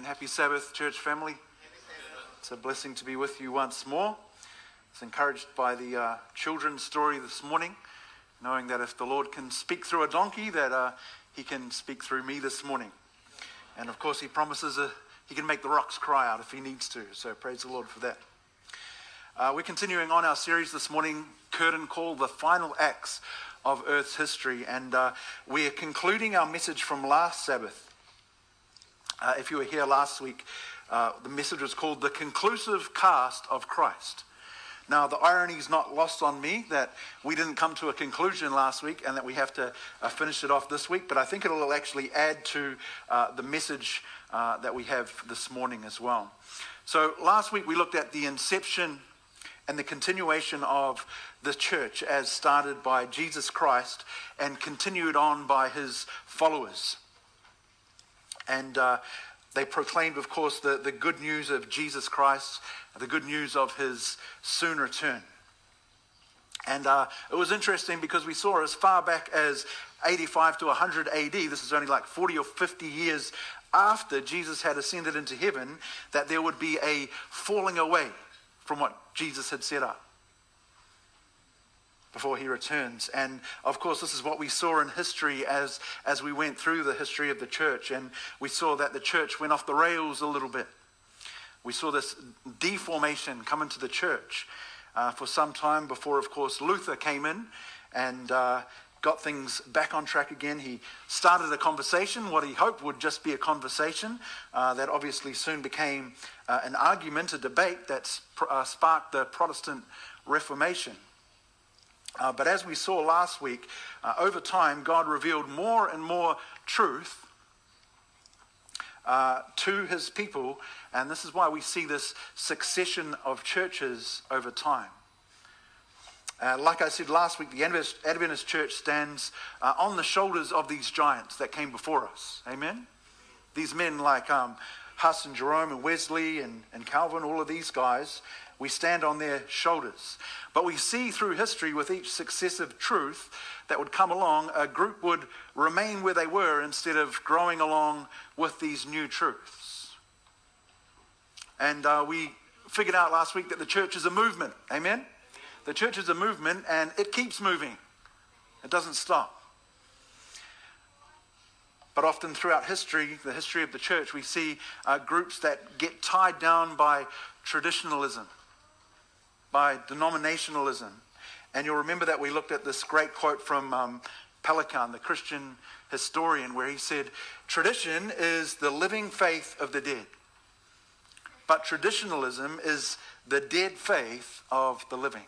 and happy Sabbath, church family. It's a blessing to be with you once more. I was encouraged by the uh, children's story this morning, knowing that if the Lord can speak through a donkey, that uh, He can speak through me this morning. And of course, He promises uh, He can make the rocks cry out if He needs to. So praise the Lord for that. Uh, we're continuing on our series this morning, curtain call, The Final Acts of Earth's History. And uh, we're concluding our message from last Sabbath uh, if you were here last week, uh, the message was called The Conclusive Cast of Christ. Now, the irony is not lost on me that we didn't come to a conclusion last week and that we have to uh, finish it off this week, but I think it will actually add to uh, the message uh, that we have this morning as well. So, last week we looked at the inception and the continuation of the church as started by Jesus Christ and continued on by his followers. And uh, they proclaimed, of course, the, the good news of Jesus Christ, the good news of his soon return. And uh, it was interesting because we saw as far back as 85 to 100 AD, this is only like 40 or 50 years after Jesus had ascended into heaven, that there would be a falling away from what Jesus had set up before he returns. And of course, this is what we saw in history as, as we went through the history of the church. And we saw that the church went off the rails a little bit. We saw this deformation come into the church uh, for some time before, of course, Luther came in and uh, got things back on track again. He started a conversation, what he hoped would just be a conversation, uh, that obviously soon became uh, an argument, a debate that uh, sparked the Protestant Reformation. Uh, but as we saw last week, uh, over time, God revealed more and more truth uh, to his people, and this is why we see this succession of churches over time. Uh, like I said last week, the Adventist, Adventist church stands uh, on the shoulders of these giants that came before us. Amen? These men like um, Huss and Jerome and Wesley and, and Calvin, all of these guys, we stand on their shoulders. But we see through history with each successive truth that would come along, a group would remain where they were instead of growing along with these new truths. And uh, we figured out last week that the church is a movement. Amen? The church is a movement and it keeps moving, it doesn't stop. But often throughout history, the history of the church, we see uh, groups that get tied down by traditionalism by denominationalism. And you'll remember that we looked at this great quote from um, Pelikan, the Christian historian, where he said, Tradition is the living faith of the dead, but traditionalism is the dead faith of the living.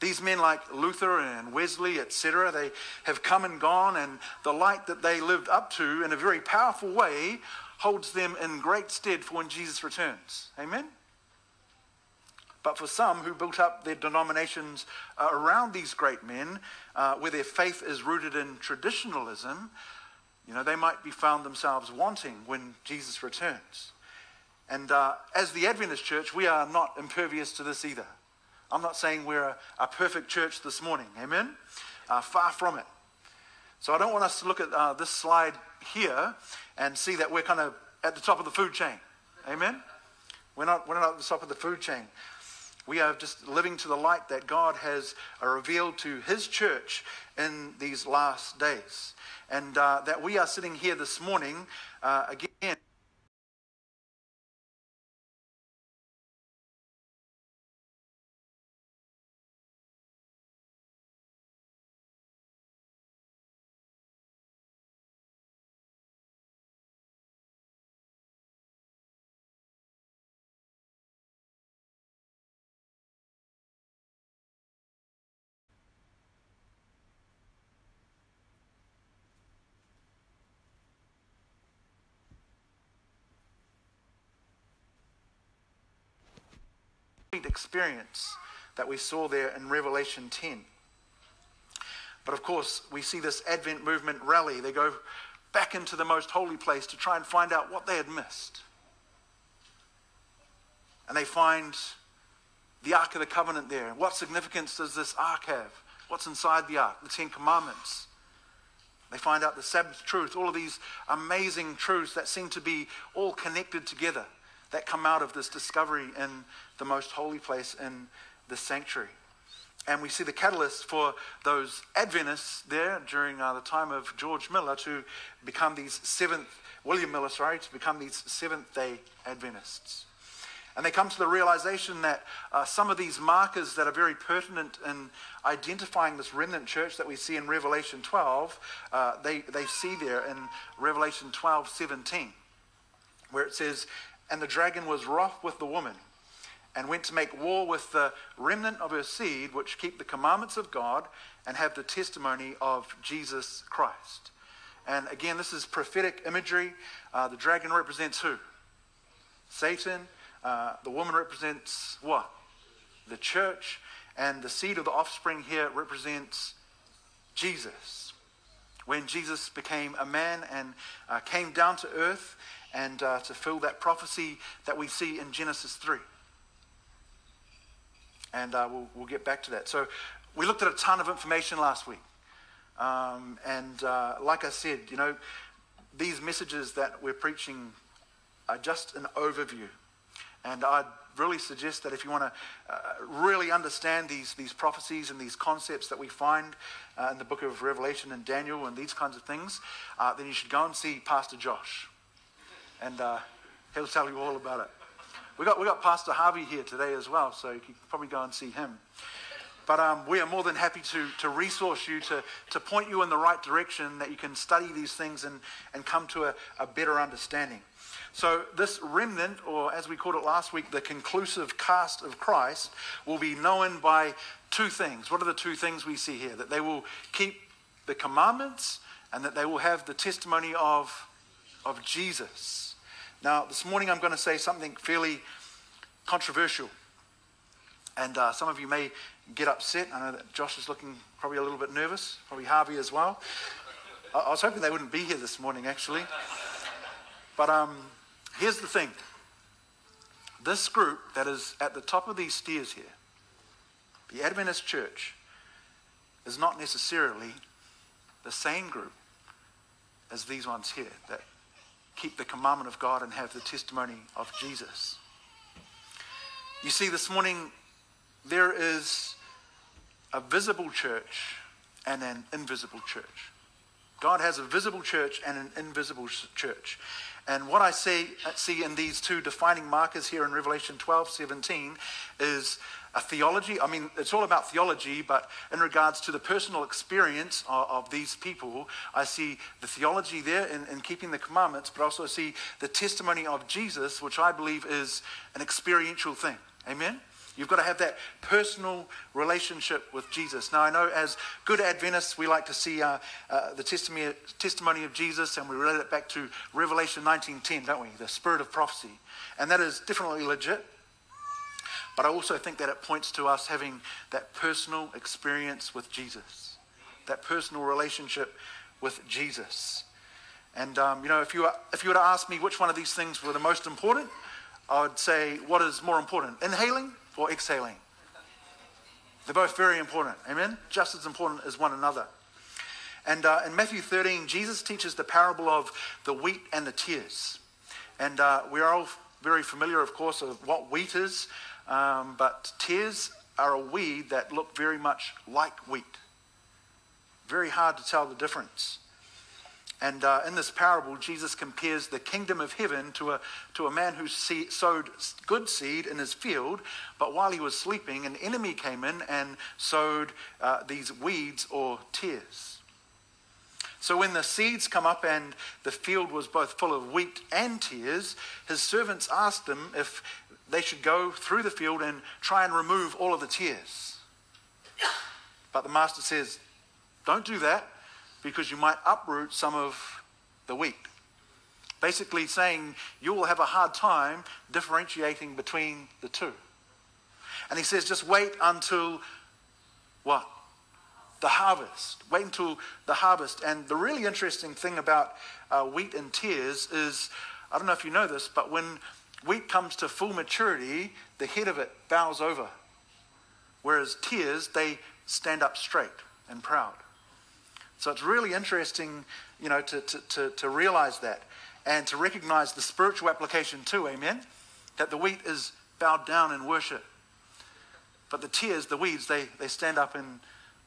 These men like Luther and Wesley, etc., they have come and gone, and the light that they lived up to in a very powerful way holds them in great stead for when Jesus returns. Amen? But for some who built up their denominations uh, around these great men, uh, where their faith is rooted in traditionalism, you know, they might be found themselves wanting when Jesus returns. And uh, as the Adventist church, we are not impervious to this either. I'm not saying we're a, a perfect church this morning. Amen? Uh, far from it. So I don't want us to look at uh, this slide here and see that we're kind of at the top of the food chain. Amen? We're not, we're not at the top of the food chain. We are just living to the light that God has uh, revealed to His church in these last days. And uh, that we are sitting here this morning uh, again. Experience that we saw there in Revelation 10. But of course, we see this Advent movement rally. They go back into the most holy place to try and find out what they had missed. And they find the Ark of the Covenant there. What significance does this Ark have? What's inside the Ark? The Ten Commandments. They find out the Sabbath truth, all of these amazing truths that seem to be all connected together that come out of this discovery in the most holy place in the sanctuary. And we see the catalyst for those Adventists there during uh, the time of George Miller to become these seventh, William Miller, sorry, to become these Seventh day Adventists. And they come to the realization that uh, some of these markers that are very pertinent in identifying this remnant church that we see in Revelation 12, uh, they, they see there in Revelation 12 17, where it says, And the dragon was wroth with the woman and went to make war with the remnant of her seed, which keep the commandments of God and have the testimony of Jesus Christ. And again, this is prophetic imagery. Uh, the dragon represents who? Satan. Uh, the woman represents what? The church. And the seed of the offspring here represents Jesus. When Jesus became a man and uh, came down to earth and uh, to fill that prophecy that we see in Genesis 3 and uh, we'll, we'll get back to that. So we looked at a ton of information last week. Um, and uh, like I said, you know, these messages that we're preaching are just an overview. And I'd really suggest that if you want to uh, really understand these, these prophecies and these concepts that we find uh, in the book of Revelation and Daniel and these kinds of things, uh, then you should go and see Pastor Josh. And uh, he'll tell you all about it. We got, we got Pastor Harvey here today as well, so you can probably go and see him. But um, we are more than happy to, to resource you, to, to point you in the right direction, that you can study these things and, and come to a, a better understanding. So, this remnant, or as we called it last week, the conclusive cast of Christ, will be known by two things. What are the two things we see here? That they will keep the commandments and that they will have the testimony of, of Jesus. Now, this morning I'm going to say something fairly controversial. And uh, some of you may get upset. I know that Josh is looking probably a little bit nervous, probably Harvey as well. I, I was hoping they wouldn't be here this morning, actually. But um, here's the thing this group that is at the top of these stairs here, the Adventist Church, is not necessarily the same group as these ones here that keep the commandment of God and have the testimony of Jesus. You see, this morning there is a visible church and an invisible church. God has a visible church and an invisible church. And what I see, uh, see in these two defining markers here in Revelation 12 17 is a theology. I mean, it's all about theology, but in regards to the personal experience of, of these people, I see the theology there in, in, keeping the commandments, but also see the testimony of Jesus, which I believe is an experiential thing. Amen? You've got to have that personal relationship with Jesus. Now, I know as good Adventists, we like to see uh, uh, the testimony, testimony of Jesus, and we relate it back to Revelation 19.10, don't we? The spirit of prophecy. And that is definitely legit. But I also think that it points to us having that personal experience with Jesus, that personal relationship with Jesus. And, um, you know, if you, were, if you were to ask me which one of these things were the most important, I would say, what is more important, inhaling or exhaling? They're both very important. Amen? Just as important as one another. And uh, in Matthew 13, Jesus teaches the parable of the wheat and the tares. And uh, we are all very familiar, of course, of what wheat is. Um, but tares are a weed that look very much like wheat. Very hard to tell the difference. And uh, in this parable, Jesus compares the kingdom of heaven to a, to a man who see, sowed good seed in his field, but while he was sleeping, an enemy came in and sowed uh, these weeds or tares. So when the seeds come up and the field was both full of wheat and tares, his servants asked him if they should go through the field and try and remove all of the tares. But the master says, don't do that because you might uproot some of the wheat. Basically, saying you will have a hard time differentiating between the two. And he says, just wait until what? The harvest. Wait until the harvest. And the really interesting thing about uh, wheat and tares is I don't know if you know this, but when wheat comes to full maturity, the head of it bows over. Whereas tares, they stand up straight and proud. So it's really interesting, you know, to, to, to, to realize that and to recognize the spiritual application too, amen? That the wheat is bowed down in worship. But the tares, the weeds, they, they stand up in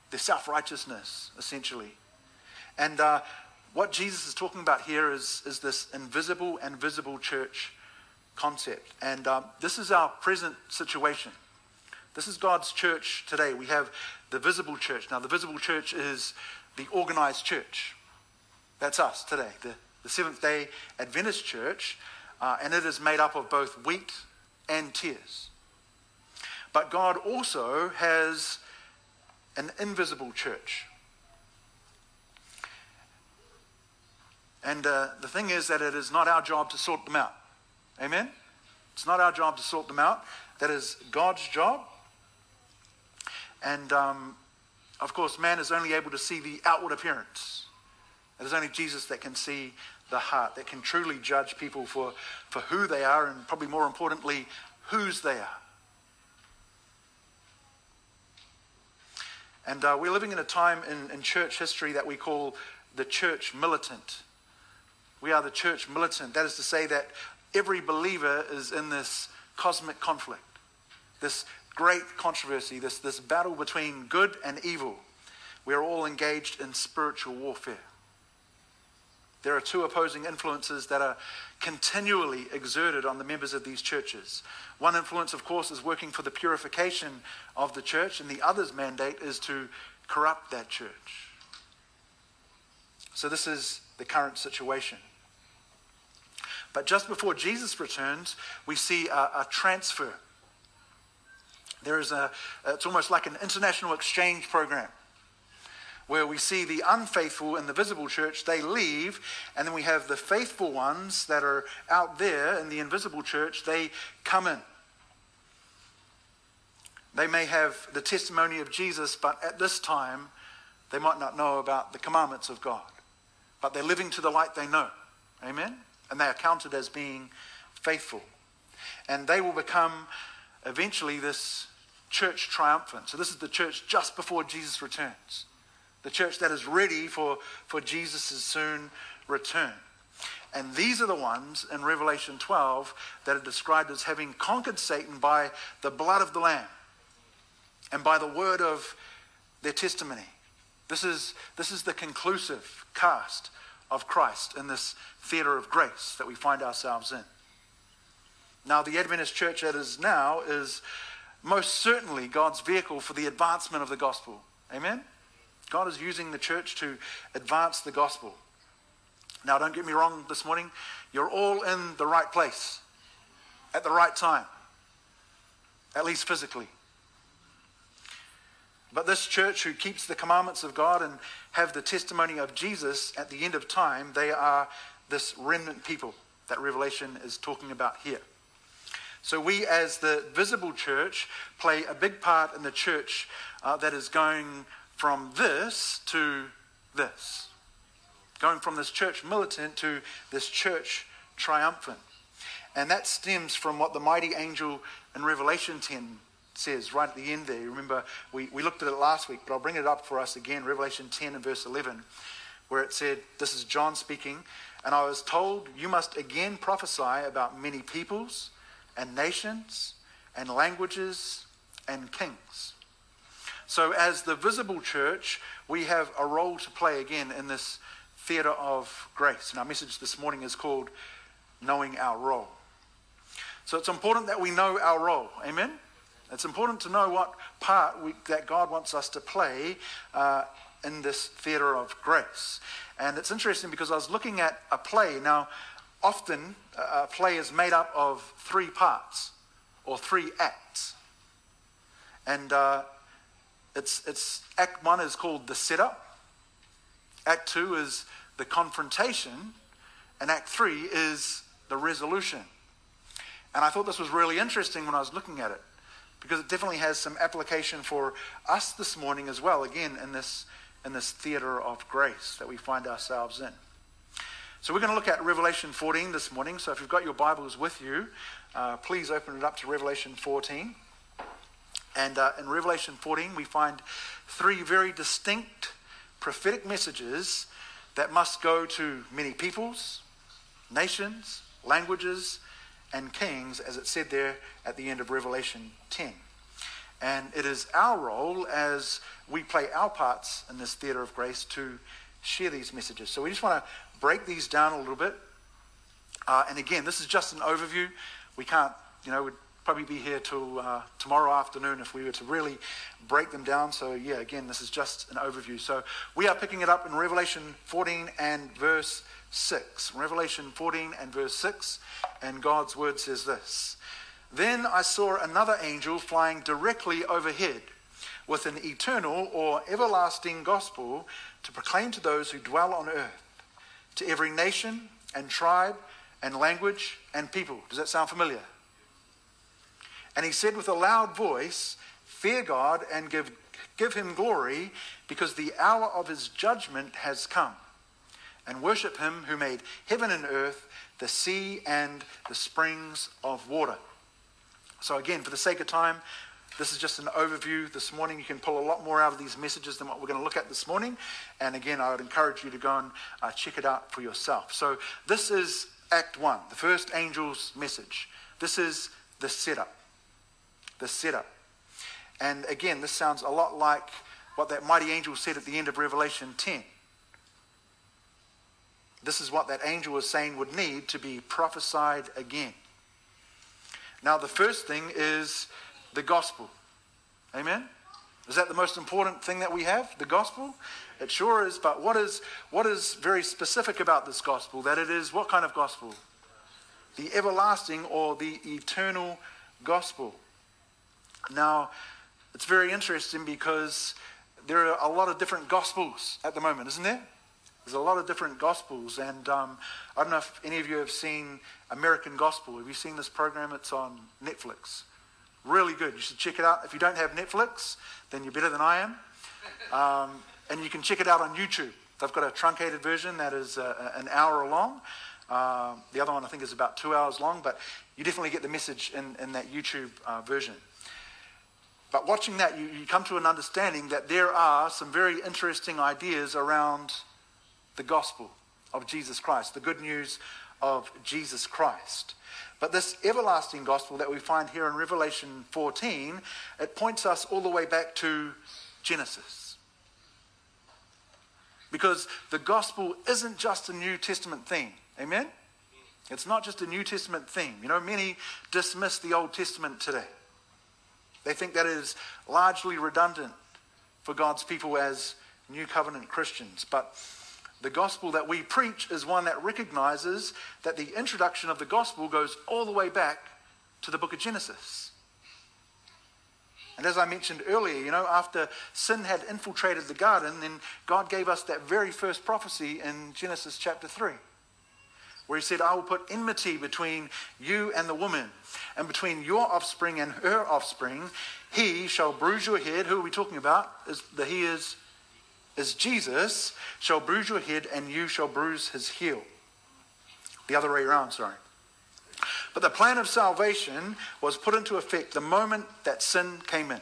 their self righteousness, essentially. And uh, what Jesus is talking about here is, is this invisible and visible church concept. And um, this is our present situation. This is God's church today. We have the visible church. Now, the visible church is the organized church. That's us today, the, the Seventh day Adventist church. Uh, and it is made up of both wheat and tares. But God also has an invisible church. And uh, the thing is that it is not our job to sort them out. Amen? It's not our job to sort them out. That is God's job. And um, of course, man is only able to see the outward appearance. It is only Jesus that can see the heart, that can truly judge people for, for who they are, and probably more importantly, whose they are. And uh, we're living in a time in, in church history that we call the church militant. We are the church militant. That is to say, that every believer is in this cosmic conflict, this great controversy, this, this battle between good and evil. We are all engaged in spiritual warfare. There are two opposing influences that are continually exerted on the members of these churches. One influence, of course, is working for the purification of the church, and the other's mandate is to corrupt that church. So, this is the current situation. But just before Jesus returns, we see a, a transfer. There is a, it's almost like an international exchange program where we see the unfaithful in the visible church, they leave, and then we have the faithful ones that are out there in the invisible church, they come in. They may have the testimony of Jesus, but at this time, they might not know about the commandments of God. But they're living to the light they know. Amen? And they are counted as being faithful. And they will become eventually this church triumphant. So, this is the church just before Jesus returns the church that is ready for, for Jesus' soon return. And these are the ones in Revelation 12 that are described as having conquered Satan by the blood of the Lamb and by the word of their testimony. This is, this is the conclusive cast of Christ in this theater of grace that we find ourselves in. Now, the Adventist church that is now is most certainly God's vehicle for the advancement of the gospel. Amen? God is using the church to advance the gospel. Now, don't get me wrong this morning. You're all in the right place at the right time, at least physically. But this church who keeps the commandments of God and have the testimony of Jesus at the end of time, they are this remnant people that Revelation is talking about here. So, we as the visible church play a big part in the church uh, that is going from this to this. Going from this church militant to this church triumphant. And that stems from what the mighty angel in Revelation 10 says right at the end there. Remember, we, we looked at it last week, but I'll bring it up for us again. Revelation 10 and verse 11, where it said, This is John speaking, and I was told, You must again prophesy about many peoples and nations and languages and kings. So, as the visible church, we have a role to play again in this theatre of grace. And our message this morning is called Knowing Our Role. So, it's important that we know our role. Amen? It's important to know what part we, that God wants us to play uh, in this theatre of grace. And it's interesting because I was looking at a play. Now, often a play is made up of three parts or three acts. And uh, it's, it's Act 1 is called the setup, Act 2 is the confrontation, and Act 3 is the resolution. And I thought this was really interesting when I was looking at it because it definitely has some application for us this morning as well, again, in this, in this theater of grace that we find ourselves in. So we're going to look at Revelation 14 this morning. So if you've got your Bibles with you, uh, please open it up to Revelation 14. And uh, in Revelation 14, we find three very distinct prophetic messages that must go to many peoples, nations, languages, and kings, as it said there at the end of Revelation 10. And it is our role as we play our parts in this theatre of grace to share these messages. So we just want to break these down a little bit. Uh, and again, this is just an overview. We can't, you know, we'd probably be here till uh, tomorrow afternoon if we were to really break them down. So, yeah, again, this is just an overview. So, we are picking it up in Revelation 14 and verse 6. Revelation 14 and verse 6. And God's word says this Then I saw another angel flying directly overhead with an eternal or everlasting gospel to proclaim to those who dwell on earth, to every nation and tribe and language and people. Does that sound familiar? And he said with a loud voice, Fear God and give, give him glory, because the hour of his judgment has come. And worship him who made heaven and earth, the sea and the springs of water. So, again, for the sake of time, this is just an overview this morning. You can pull a lot more out of these messages than what we're going to look at this morning. And again, I would encourage you to go and uh, check it out for yourself. So, this is Act 1, the first angel's message. This is the setup. The setup. And again, this sounds a lot like what that mighty angel said at the end of Revelation 10. This is what that angel was saying would need to be prophesied again. Now, the first thing is the gospel. Amen? Is that the most important thing that we have? The gospel? It sure is, but what is, what is very specific about this gospel? That it is what kind of gospel? The everlasting or the eternal gospel. Now, it's very interesting because there are a lot of different gospels at the moment, isn't there? There's a lot of different gospels, and um, I don't know if any of you have seen American Gospel. Have you seen this program? It's on Netflix. Really good. You should check it out. If you don't have Netflix, then you're better than I am. Um, and you can check it out on YouTube. They've got a truncated version that is uh, an hour long. Uh, the other one I think is about two hours long, but you definitely get the message in, in that YouTube uh, version. But watching that, you, you come to an understanding that there are some very interesting ideas around the gospel of Jesus Christ, the good news of Jesus Christ. But this everlasting gospel that we find here in Revelation 14, it points us all the way back to Genesis. Because the gospel isn't just a New Testament thing. Amen? It's not just a New Testament theme. You know, many dismiss the Old Testament today. They think that is largely redundant for God's people as New Covenant Christians. But the gospel that we preach is one that recognizes that the introduction of the gospel goes all the way back to the book of Genesis. And as I mentioned earlier, you know, after sin had infiltrated the garden, then God gave us that very first prophecy in Genesis chapter 3, where He said, I will put enmity between you and the woman, and between your offspring and her offspring. He shall bruise your head. Who are we talking about? Is the He is, is Jesus, shall bruise your head, and you shall bruise his heel. The other way around, sorry. But the plan of salvation was put into effect the moment that sin came in.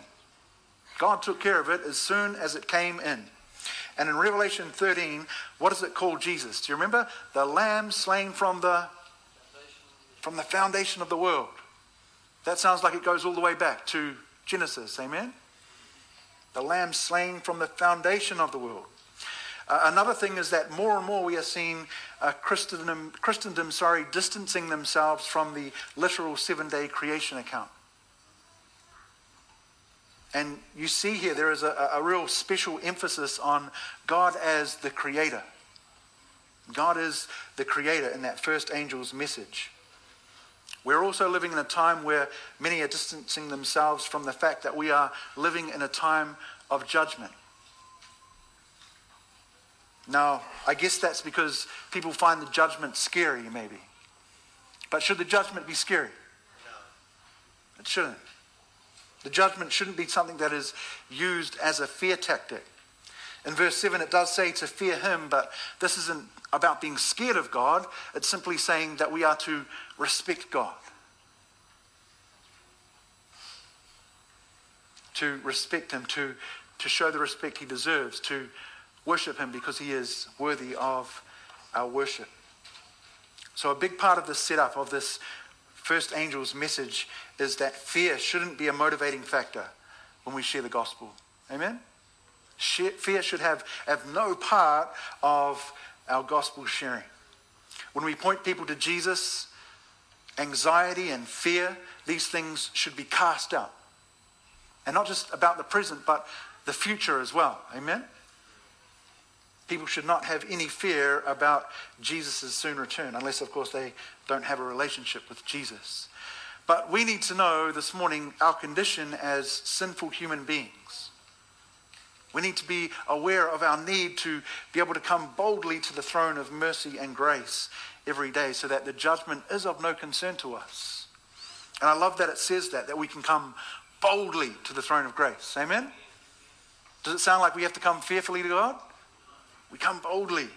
God took care of it as soon as it came in. And in Revelation 13, what is it called Jesus? Do you remember? The lamb slain from the from the foundation of the world. That sounds like it goes all the way back to Genesis. Amen. The lamb slain from the foundation of the world. Uh, another thing is that more and more we are seeing uh, Christendom, Christendom sorry, distancing themselves from the literal seven day creation account. And you see here there is a, a real special emphasis on God as the creator. God is the creator in that first angel's message. We're also living in a time where many are distancing themselves from the fact that we are living in a time of judgment. Now, I guess that's because people find the judgment scary, maybe. But should the judgment be scary? No. It shouldn't. The judgment shouldn't be something that is used as a fear tactic. In verse 7, it does say to fear him, but this isn't about being scared of God. It's simply saying that we are to respect God. To respect him, to, to show the respect he deserves, to worship him because he is worthy of our worship. So, a big part of the setup of this first angel's message is that fear shouldn't be a motivating factor when we share the gospel. Amen? Fear should have, have no part of our gospel sharing. When we point people to Jesus, anxiety and fear, these things should be cast out. And not just about the present, but the future as well. Amen? People should not have any fear about Jesus' soon return, unless, of course, they don't have a relationship with Jesus. But we need to know this morning our condition as sinful human beings. We need to be aware of our need to be able to come boldly to the throne of mercy and grace every day so that the judgment is of no concern to us. And I love that it says that, that we can come boldly to the throne of grace. Amen? Does it sound like we have to come fearfully to God? We come boldly.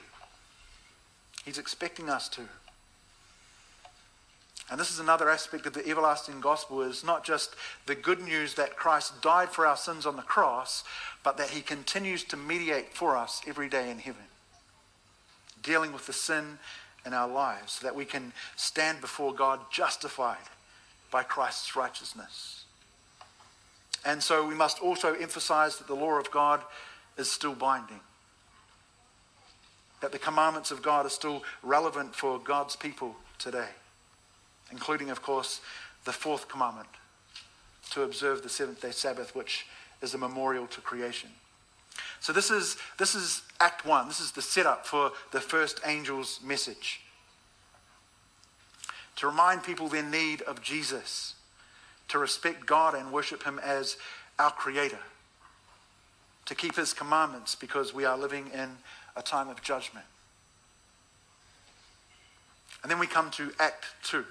He's expecting us to. And this is another aspect of the everlasting gospel is not just the good news that Christ died for our sins on the cross, but that he continues to mediate for us every day in heaven, dealing with the sin in our lives so that we can stand before God justified by Christ's righteousness. And so we must also emphasize that the law of God is still binding. That the commandments of God are still relevant for God's people today including, of course, the fourth commandment to observe the seventh day Sabbath, which is a memorial to creation. So, this is, this is Act 1. This is the setup for the first angel's message. To remind people their need of Jesus, to respect God and worship Him as our Creator, to keep His commandments because we are living in a time of judgment. And then we come to Act 2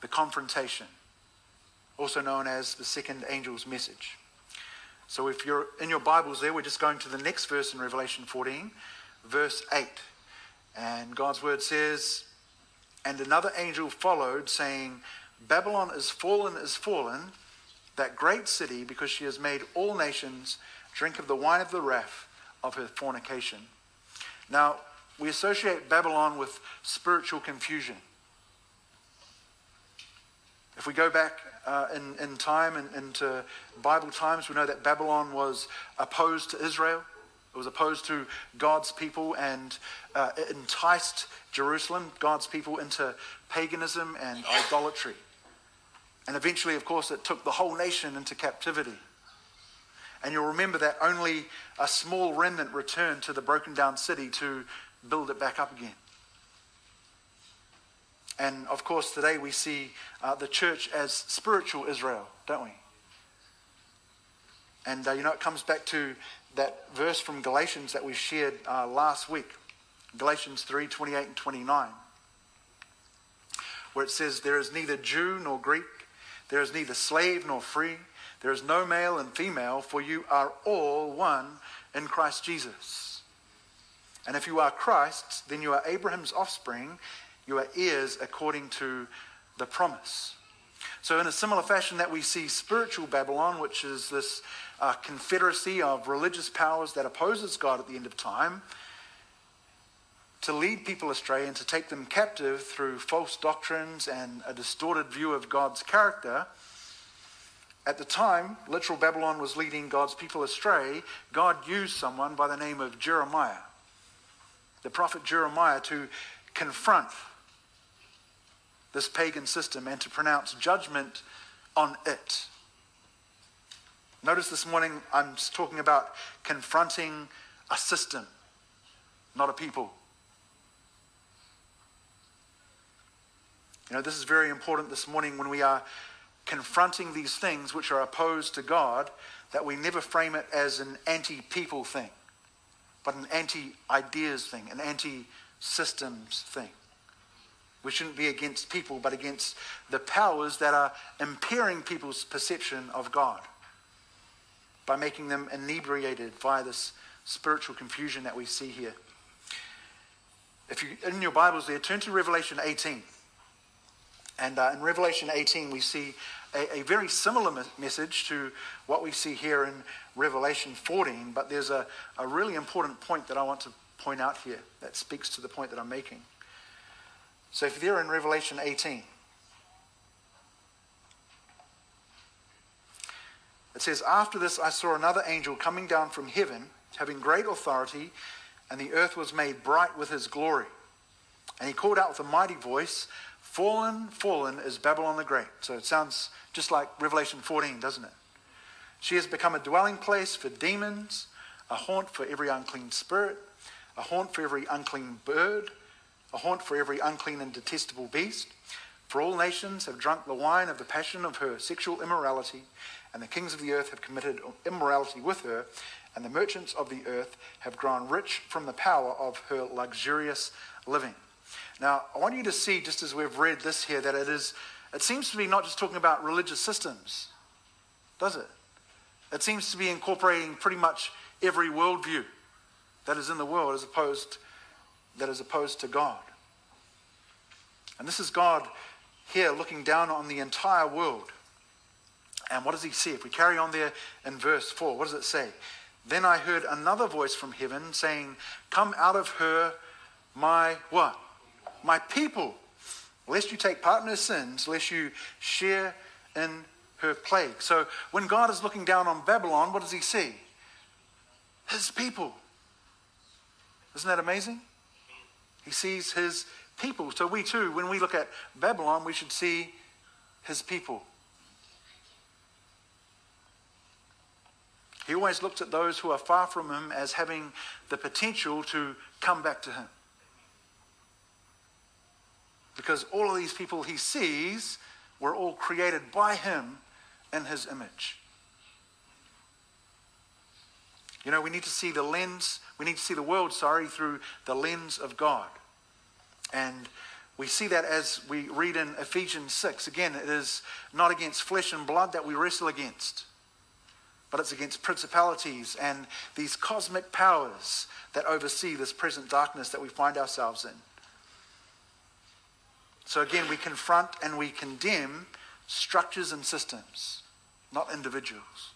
the confrontation, also known as the second angel's message. So if you're in your Bibles there, we're just going to the next verse in Revelation 14, verse 8. And God's word says, And another angel followed, saying, Babylon is fallen, is fallen, that great city, because she has made all nations drink of the wine of the wrath of her fornication. Now, we associate Babylon with spiritual confusion. If we go back uh, in, in time and into Bible times, we know that Babylon was opposed to Israel. It was opposed to God's people and uh, it enticed Jerusalem, God's people, into paganism and idolatry. And eventually, of course, it took the whole nation into captivity. And you'll remember that only a small remnant returned to the broken down city to build it back up again. And of course, today we see uh, the church as spiritual Israel, don't we? And uh, you know, it comes back to that verse from Galatians that we shared uh, last week Galatians 3 28 and 29, where it says, There is neither Jew nor Greek, there is neither slave nor free, there is no male and female, for you are all one in Christ Jesus. And if you are Christ's, then you are Abraham's offspring you are heirs according to the promise. So, in a similar fashion, that we see spiritual Babylon, which is this uh, confederacy of religious powers that opposes God at the end of time, to lead people astray and to take them captive through false doctrines and a distorted view of God's character. At the time, literal Babylon was leading God's people astray. God used someone by the name of Jeremiah, the prophet Jeremiah, to confront this pagan system and to pronounce judgment on it. Notice this morning I'm talking about confronting a system, not a people. You know, this is very important this morning when we are confronting these things which are opposed to God, that we never frame it as an anti people thing, but an anti ideas thing, an anti systems thing. We shouldn't be against people, but against the powers that are impairing people's perception of God by making them inebriated via this spiritual confusion that we see here. If you in your Bibles there, turn to Revelation 18. And uh, in Revelation 18, we see a, a very similar me- message to what we see here in Revelation 14, but there's a, a really important point that I want to point out here that speaks to the point that I'm making. So if you're in Revelation 18, it says, After this I saw another angel coming down from heaven, having great authority, and the earth was made bright with his glory. And he called out with a mighty voice, Fallen, fallen is Babylon the Great. So it sounds just like Revelation 14, doesn't it? She has become a dwelling place for demons, a haunt for every unclean spirit, a haunt for every unclean bird, a haunt for every unclean and detestable beast. For all nations have drunk the wine of the passion of her sexual immorality, and the kings of the earth have committed immorality with her, and the merchants of the earth have grown rich from the power of her luxurious living. Now, I want you to see, just as we've read this here, that it is, it seems to be not just talking about religious systems, does it? It seems to be incorporating pretty much every worldview that is in the world as opposed that is opposed to God. And this is God here looking down on the entire world. And what does he see? If we carry on there in verse 4, what does it say? Then I heard another voice from heaven saying, Come out of her, my what? My people, lest you take part in her sins, lest you share in her plague. So when God is looking down on Babylon, what does he see? His people. Isn't that amazing? He sees his people. So we too, when we look at Babylon, we should see his people. He always looks at those who are far from him as having the potential to come back to him. Because all of these people he sees were all created by him in his image. You know, we need to see the lens, we need to see the world, sorry, through the lens of God. And we see that as we read in Ephesians 6. Again, it is not against flesh and blood that we wrestle against, but it's against principalities and these cosmic powers that oversee this present darkness that we find ourselves in. So again, we confront and we condemn structures and systems, not individuals.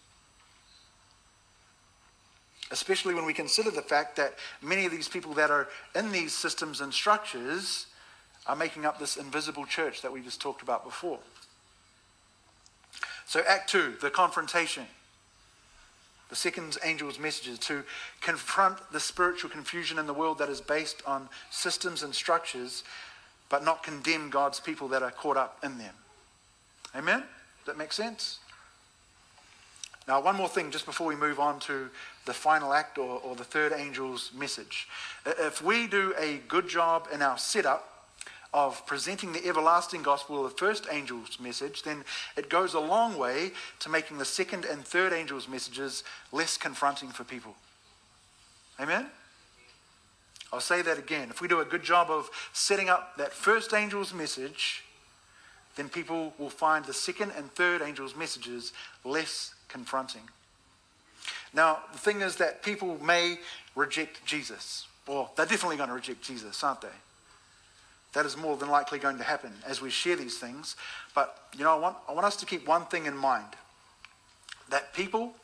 Especially when we consider the fact that many of these people that are in these systems and structures are making up this invisible church that we just talked about before. So, Act 2, the confrontation. The second angel's messages to confront the spiritual confusion in the world that is based on systems and structures, but not condemn God's people that are caught up in them. Amen? Does that make sense? Now, one more thing just before we move on to the final act or, or the third angel's message. If we do a good job in our setup of presenting the everlasting gospel of the first angel's message, then it goes a long way to making the second and third angel's messages less confronting for people. Amen? I'll say that again. If we do a good job of setting up that first angel's message, then people will find the second and third angel's messages less confronting. Now, the thing is that people may reject Jesus. Well, they're definitely going to reject Jesus, aren't they? That is more than likely going to happen as we share these things. But, you know, I want, I want us to keep one thing in mind that people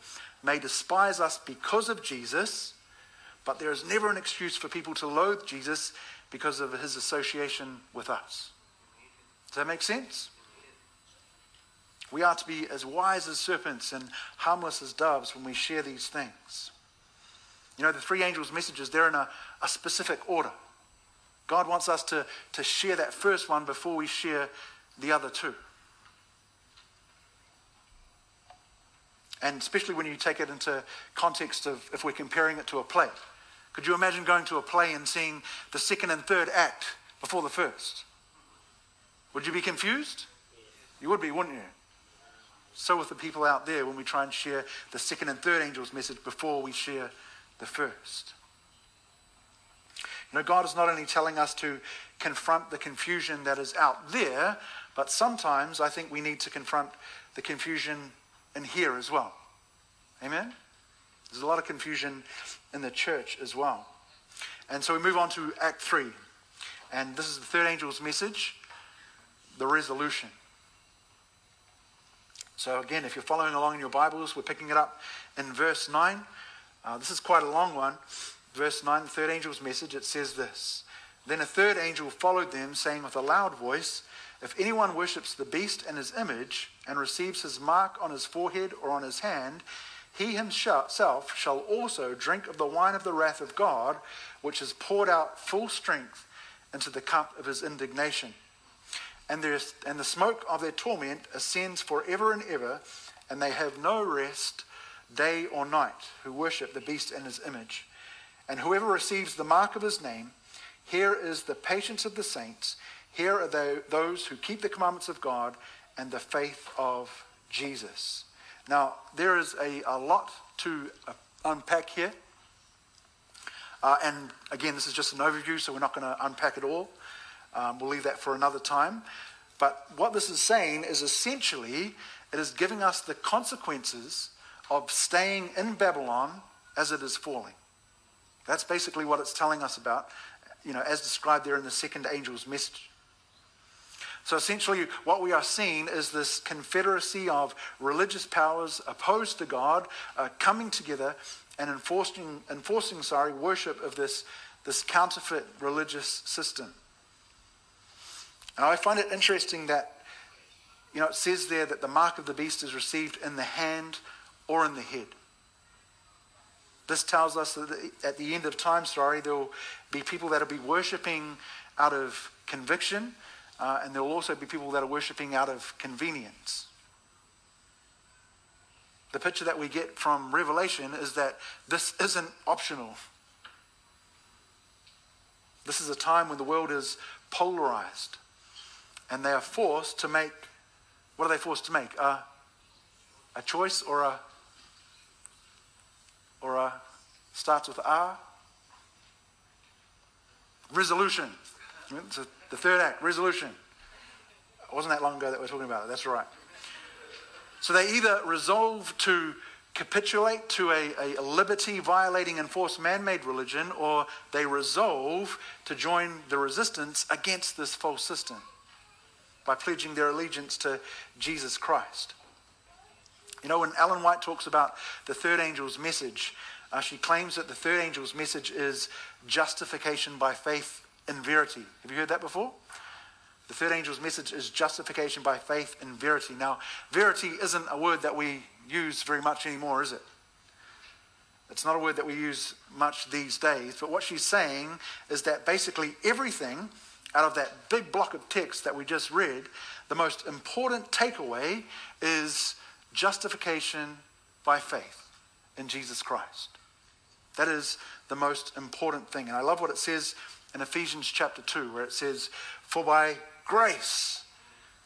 may despise us because of Jesus, but there is never an excuse for people to loathe Jesus because of his association with us. Does that make sense? We are to be as wise as serpents and harmless as doves when we share these things. You know, the three angels' messages, they're in a, a specific order. God wants us to, to share that first one before we share the other two. And especially when you take it into context of if we're comparing it to a play. Could you imagine going to a play and seeing the second and third act before the first? Would you be confused? You would be, wouldn't you? So with the people out there when we try and share the second and third angel's message before we share the first. You know, God is not only telling us to confront the confusion that is out there, but sometimes I think we need to confront the confusion in here as well. Amen? There's a lot of confusion in the church as well. And so we move on to Act 3. And this is the third angel's message the resolution. So, again, if you're following along in your Bibles, we're picking it up in verse 9. Uh, this is quite a long one. Verse 9, the third angel's message, it says this Then a third angel followed them, saying with a loud voice, If anyone worships the beast and his image, and receives his mark on his forehead or on his hand, he himself shall also drink of the wine of the wrath of God, which is poured out full strength into the cup of his indignation. And, and the smoke of their torment ascends forever and ever, and they have no rest day or night who worship the beast and his image. And whoever receives the mark of his name, here is the patience of the saints. Here are the, those who keep the commandments of God and the faith of Jesus. Now, there is a, a lot to uh, unpack here. Uh, and again, this is just an overview, so we're not going to unpack it all. Um, we'll leave that for another time. But what this is saying is essentially, it is giving us the consequences of staying in Babylon as it is falling. That's basically what it's telling us about, you know, as described there in the second angel's message. So essentially, what we are seeing is this confederacy of religious powers opposed to God uh, coming together and enforcing, enforcing sorry, worship of this, this counterfeit religious system. And I find it interesting that, you know, it says there that the mark of the beast is received in the hand or in the head. This tells us that at the end of time, sorry, there will be people that will be worshipping out of conviction, uh, and there will also be people that are worshipping out of convenience. The picture that we get from Revelation is that this isn't optional. This is a time when the world is polarized, and they are forced to make what are they forced to make? A, a choice or a or a starts with R. Resolution. It's a, the third act, resolution. It wasn't that long ago that we are talking about it. That's right. So they either resolve to capitulate to a, a liberty violating enforced man made religion, or they resolve to join the resistance against this false system by pledging their allegiance to Jesus Christ. You know, when Ellen White talks about the third angel's message, uh, she claims that the third angel's message is justification by faith in verity. Have you heard that before? The third angel's message is justification by faith in verity. Now, verity isn't a word that we use very much anymore, is it? It's not a word that we use much these days, but what she's saying is that basically everything out of that big block of text that we just read, the most important takeaway is justification by faith in Jesus Christ. That is the most important thing. And I love what it says in Ephesians chapter 2, where it says, For by grace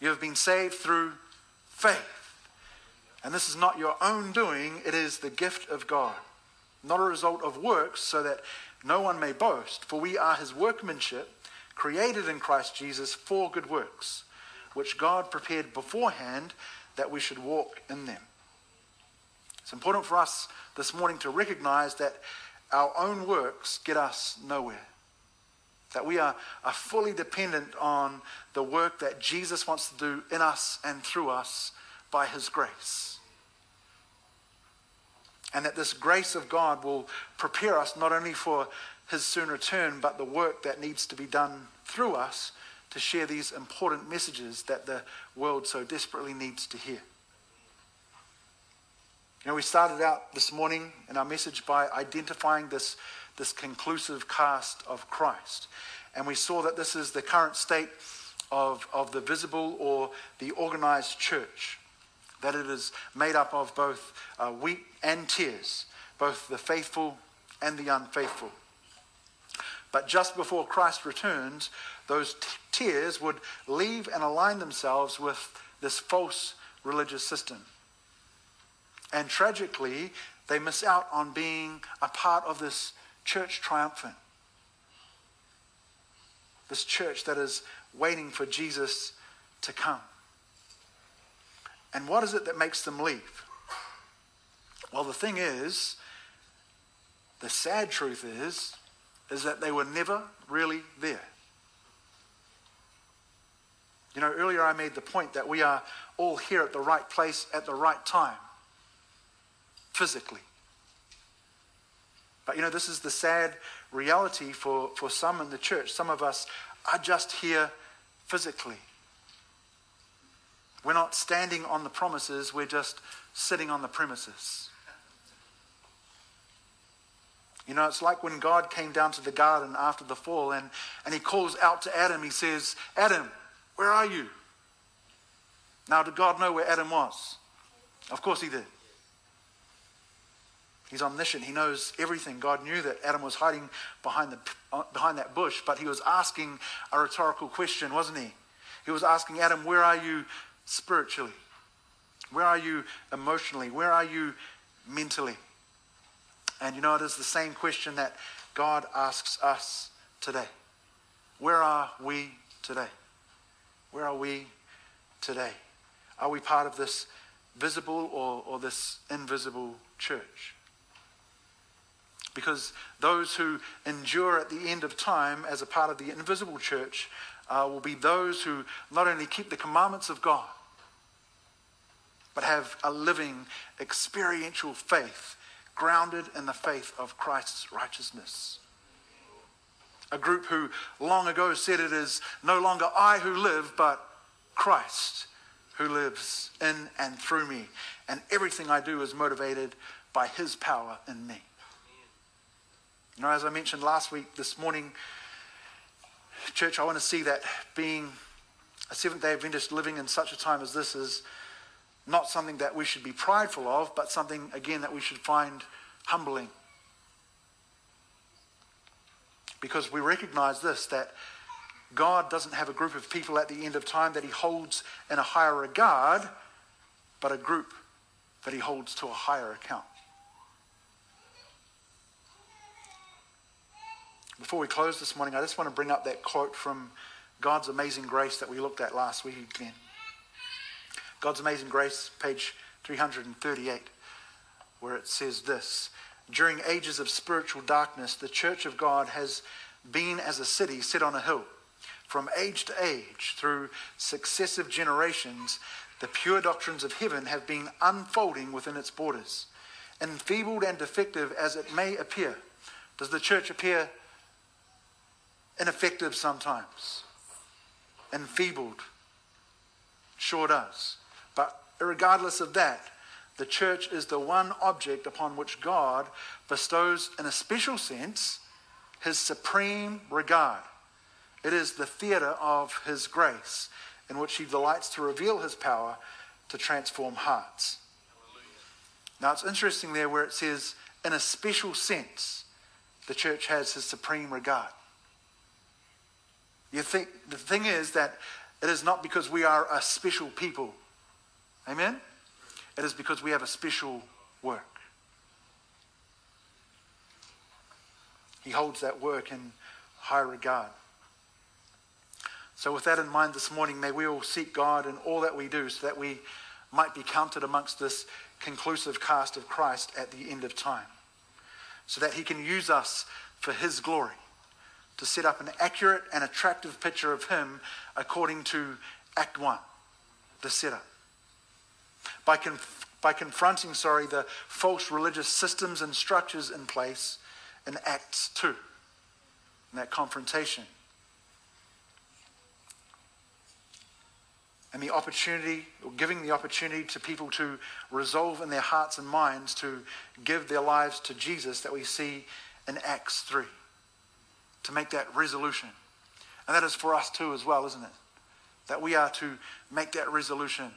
you have been saved through faith. And this is not your own doing, it is the gift of God, not a result of works, so that no one may boast. For we are his workmanship, created in Christ Jesus for good works, which God prepared beforehand that we should walk in them. It's important for us this morning to recognize that our own works get us nowhere. That we are, are fully dependent on the work that Jesus wants to do in us and through us by his grace. And that this grace of God will prepare us not only for his soon return, but the work that needs to be done through us to share these important messages that the world so desperately needs to hear. You know, we started out this morning in our message by identifying this, this conclusive cast of Christ. And we saw that this is the current state of, of the visible or the organized church, that it is made up of both uh, wheat and tares, both the faithful and the unfaithful. But just before Christ returns, those t- tares would leave and align themselves with this false religious system. And tragically, they miss out on being a part of this church triumphant. This church that is waiting for Jesus to come. And what is it that makes them leave? Well, the thing is, the sad truth is, is that they were never really there. You know, earlier I made the point that we are all here at the right place at the right time, physically. But you know, this is the sad reality for, for some in the church. Some of us are just here physically. We're not standing on the promises, we're just sitting on the premises. You know, it's like when God came down to the garden after the fall and, and he calls out to Adam. He says, Adam, where are you? Now, did God know where Adam was? Of course he did. He's omniscient. He knows everything. God knew that Adam was hiding behind, the, uh, behind that bush, but he was asking a rhetorical question, wasn't he? He was asking Adam, Where are you spiritually? Where are you emotionally? Where are you mentally? And you know, it is the same question that God asks us today. Where are we today? Where are we today? Are we part of this visible or, or this invisible church? Because those who endure at the end of time as a part of the invisible church uh, will be those who not only keep the commandments of God, but have a living, experiential faith grounded in the faith of Christ's righteousness. A group who long ago said it is no longer I who live, but Christ who lives in and through me. And everything I do is motivated by his power in me. You know, as I mentioned last week, this morning, church, I want to see that being a Seventh day Adventist living in such a time as this is not something that we should be prideful of, but something, again, that we should find humbling. Because we recognize this that God doesn't have a group of people at the end of time that he holds in a higher regard, but a group that he holds to a higher account. Before we close this morning, I just want to bring up that quote from God's Amazing Grace that we looked at last week again. God's Amazing Grace, page 338, where it says this During ages of spiritual darkness, the church of God has been as a city set on a hill. From age to age, through successive generations, the pure doctrines of heaven have been unfolding within its borders. Enfeebled and defective as it may appear, does the church appear ineffective sometimes? Enfeebled? Sure does. Regardless of that, the church is the one object upon which God bestows, in a special sense, his supreme regard. It is the theater of his grace in which he delights to reveal his power to transform hearts. Now it's interesting there where it says, in a special sense, the church has his supreme regard. You think the thing is that it is not because we are a special people Amen? It is because we have a special work. He holds that work in high regard. So, with that in mind this morning, may we all seek God in all that we do so that we might be counted amongst this conclusive cast of Christ at the end of time. So that He can use us for His glory to set up an accurate and attractive picture of Him according to Act 1, the setup by, conf- by confronting, sorry, the false religious systems and structures in place in Acts 2, in that confrontation. And the opportunity, or giving the opportunity to people to resolve in their hearts and minds to give their lives to Jesus that we see in Acts 3. To make that resolution. And that is for us too, as well, isn't it? That we are to make that resolution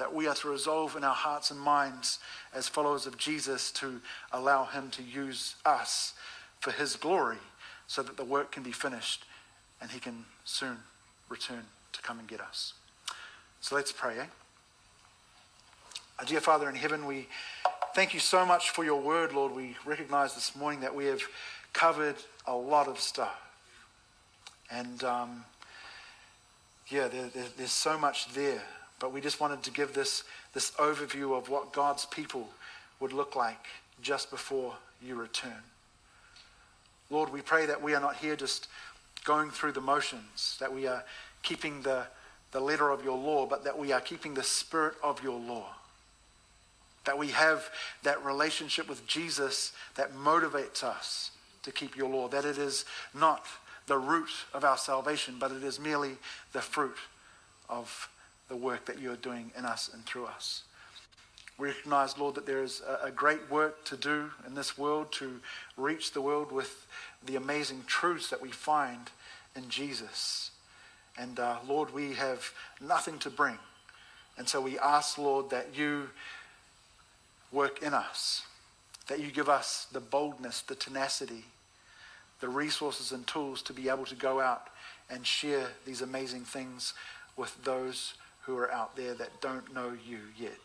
that we are to resolve in our hearts and minds as followers of Jesus to allow Him to use us for His glory so that the work can be finished and He can soon return to come and get us. So let's pray, eh? Our dear Father in heaven, we thank you so much for your word, Lord. We recognize this morning that we have covered a lot of stuff. And um, yeah, there, there, there's so much there. But we just wanted to give this, this overview of what God's people would look like just before you return. Lord, we pray that we are not here just going through the motions, that we are keeping the, the letter of your law, but that we are keeping the spirit of your law. That we have that relationship with Jesus that motivates us to keep your law. That it is not the root of our salvation, but it is merely the fruit of the work that you are doing in us and through us. We recognize, Lord, that there is a great work to do in this world to reach the world with the amazing truths that we find in Jesus. And uh, Lord, we have nothing to bring. And so we ask, Lord, that you work in us, that you give us the boldness, the tenacity, the resources and tools to be able to go out and share these amazing things with those who are out there that don't know you yet.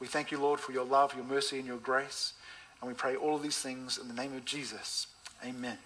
We thank you, Lord, for your love, your mercy, and your grace. And we pray all of these things in the name of Jesus. Amen.